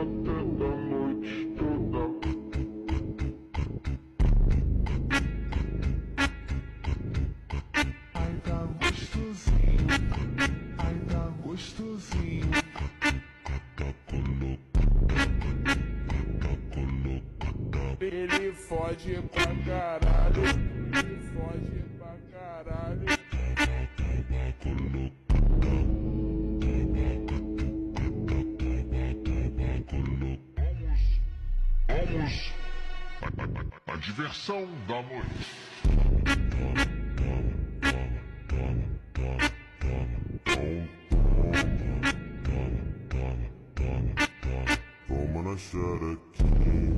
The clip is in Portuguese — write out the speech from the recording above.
até da noite toda. Ai, tá gostosinho. Ai, tá gostosinho. Ele foge pra caralho. Ele foge pra caralho. A, a- a diversão da noite. Toma na xerequinha,